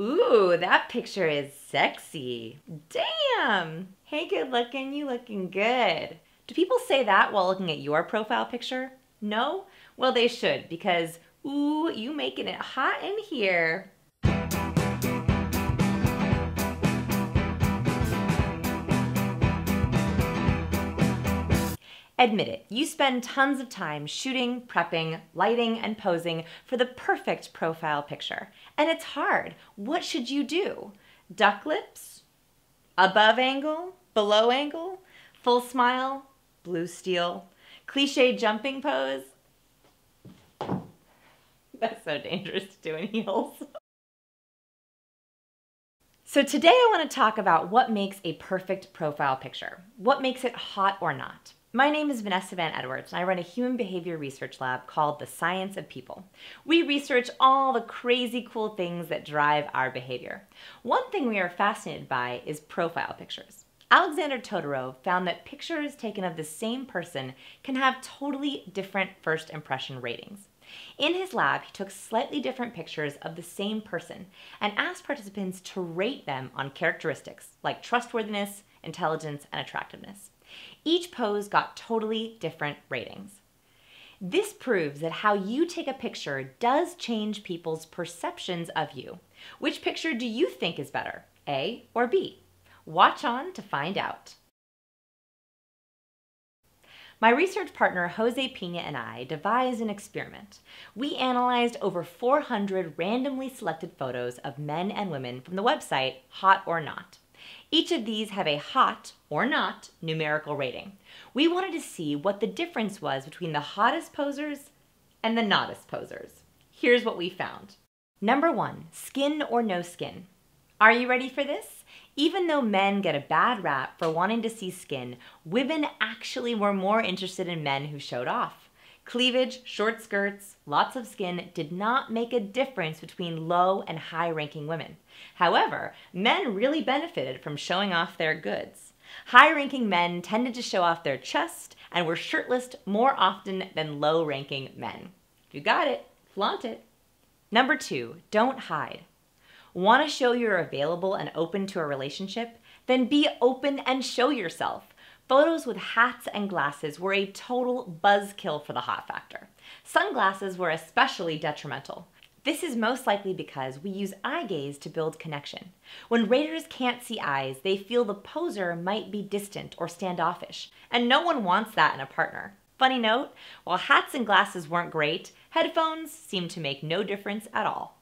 Ooh, that picture is sexy. Damn. Hey, good looking, you looking good. Do people say that while looking at your profile picture? No? Well, they should because, ooh, you making it hot in here. Admit it, you spend tons of time shooting, prepping, lighting, and posing for the perfect profile picture. And it's hard. What should you do? Duck lips? Above angle? Below angle? Full smile? Blue steel? Cliche jumping pose? That's so dangerous to do in heels. So today I want to talk about what makes a perfect profile picture. What makes it hot or not? My name is Vanessa Van Edwards, and I run a human behavior research lab called The Science of People. We research all the crazy cool things that drive our behavior. One thing we are fascinated by is profile pictures. Alexander Todorov found that pictures taken of the same person can have totally different first impression ratings. In his lab, he took slightly different pictures of the same person and asked participants to rate them on characteristics like trustworthiness, intelligence, and attractiveness. Each pose got totally different ratings. This proves that how you take a picture does change people's perceptions of you. Which picture do you think is better, A or B? Watch on to find out. My research partner Jose Pina and I devised an experiment. We analyzed over 400 randomly selected photos of men and women from the website Hot or Not. Each of these have a hot or not numerical rating. We wanted to see what the difference was between the hottest posers and the nottest posers. Here's what we found. Number one, skin or no skin. Are you ready for this? Even though men get a bad rap for wanting to see skin, women actually were more interested in men who showed off. Cleavage, short skirts, lots of skin did not make a difference between low and high ranking women. However, men really benefited from showing off their goods. High ranking men tended to show off their chest and were shirtless more often than low ranking men. You got it, flaunt it. Number two, don't hide. Want to show you're available and open to a relationship? Then be open and show yourself. Photos with hats and glasses were a total buzzkill for the hot factor. Sunglasses were especially detrimental. This is most likely because we use eye gaze to build connection. When raters can't see eyes, they feel the poser might be distant or standoffish, and no one wants that in a partner. Funny note, while hats and glasses weren't great, headphones seemed to make no difference at all.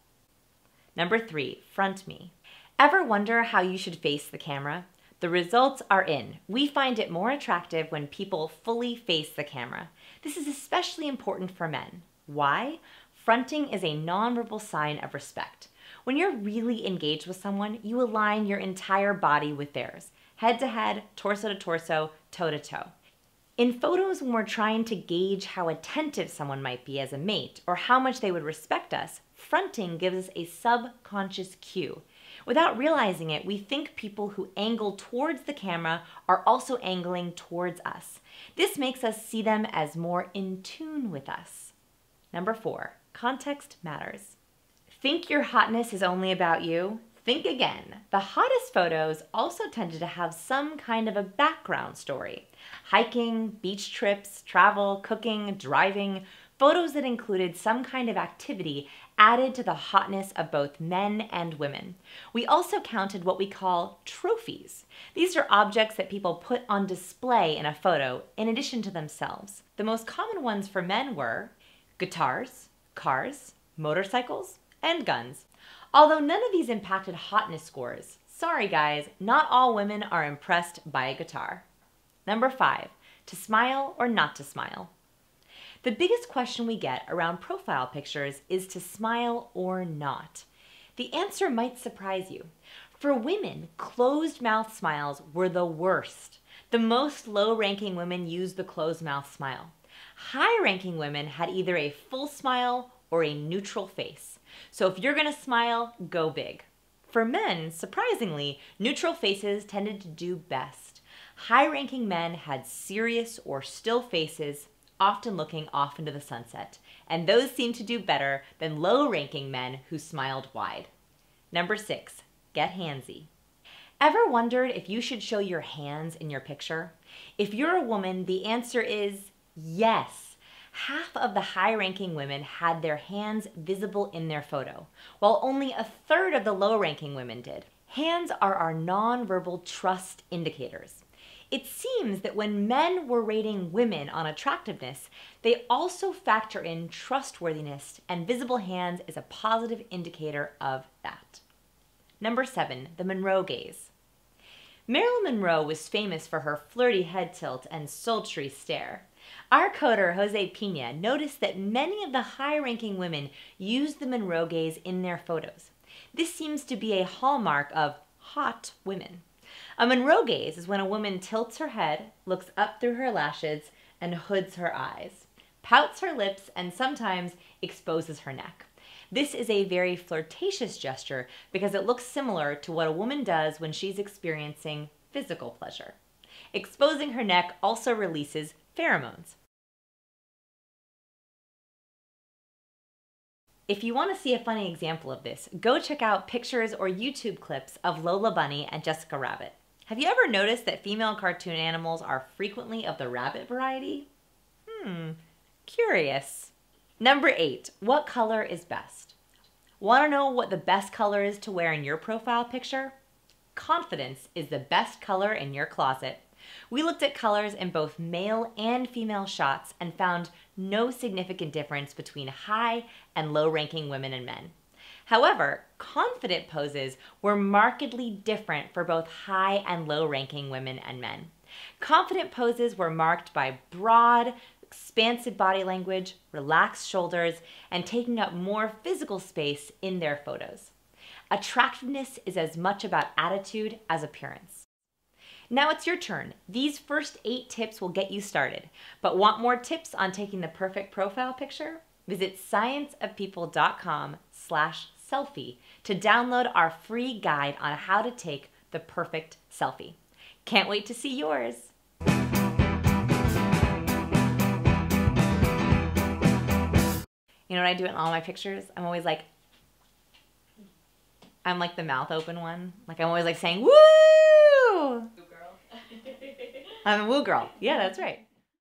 Number three, front me. Ever wonder how you should face the camera? The results are in. We find it more attractive when people fully face the camera. This is especially important for men. Why? Fronting is a nonverbal sign of respect. When you're really engaged with someone, you align your entire body with theirs, head to head, torso to torso, toe to toe. In photos, when we're trying to gauge how attentive someone might be as a mate or how much they would respect us, fronting gives us a subconscious cue. Without realizing it, we think people who angle towards the camera are also angling towards us. This makes us see them as more in tune with us. Number four, context matters. Think your hotness is only about you? Think again. The hottest photos also tended to have some kind of a background story. Hiking, beach trips, travel, cooking, driving, photos that included some kind of activity added to the hotness of both men and women. We also counted what we call trophies. These are objects that people put on display in a photo in addition to themselves. The most common ones for men were guitars, cars, motorcycles, and guns. Although none of these impacted hotness scores, sorry guys, not all women are impressed by a guitar. Number five, to smile or not to smile. The biggest question we get around profile pictures is to smile or not. The answer might surprise you. For women, closed mouth smiles were the worst. The most low ranking women used the closed mouth smile. High ranking women had either a full smile or a neutral face. So if you're gonna smile, go big. For men, surprisingly, neutral faces tended to do best. High ranking men had serious or still faces often looking off into the sunset, and those seemed to do better than low ranking men who smiled wide. Number six, get handsy. Ever wondered if you should show your hands in your picture? If you're a woman, the answer is yes. Half of the high ranking women had their hands visible in their photo, while only a third of the low ranking women did. Hands are our nonverbal trust indicators. It seems that when men were rating women on attractiveness, they also factor in trustworthiness, and visible hands is a positive indicator of that. Number seven, the Monroe gaze. Marilyn Monroe was famous for her flirty head tilt and sultry stare. Our coder, Jose Pina, noticed that many of the high ranking women used the Monroe gaze in their photos. This seems to be a hallmark of hot women. A Monroe gaze is when a woman tilts her head, looks up through her lashes, and hoods her eyes, pouts her lips, and sometimes exposes her neck. This is a very flirtatious gesture because it looks similar to what a woman does when she's experiencing physical pleasure. Exposing her neck also releases pheromones. If you want to see a funny example of this, go check out pictures or YouTube clips of Lola Bunny and Jessica Rabbit. Have you ever noticed that female cartoon animals are frequently of the rabbit variety? Hmm, curious. Number eight, what color is best? Want to know what the best color is to wear in your profile picture? Confidence is the best color in your closet. We looked at colors in both male and female shots and found no significant difference between high and low ranking women and men. However, confident poses were markedly different for both high and low ranking women and men. Confident poses were marked by broad, expansive body language, relaxed shoulders, and taking up more physical space in their photos. Attractiveness is as much about attitude as appearance. Now it's your turn. These first eight tips will get you started. But want more tips on taking the perfect profile picture? Visit scienceofpeople.com slash selfie to download our free guide on how to take the perfect selfie. Can't wait to see yours. You know what I do in all my pictures? I'm always like, I'm like the mouth open one. Like I'm always like saying, woo! Woo girl. I'm a woo girl. Yeah, that's right.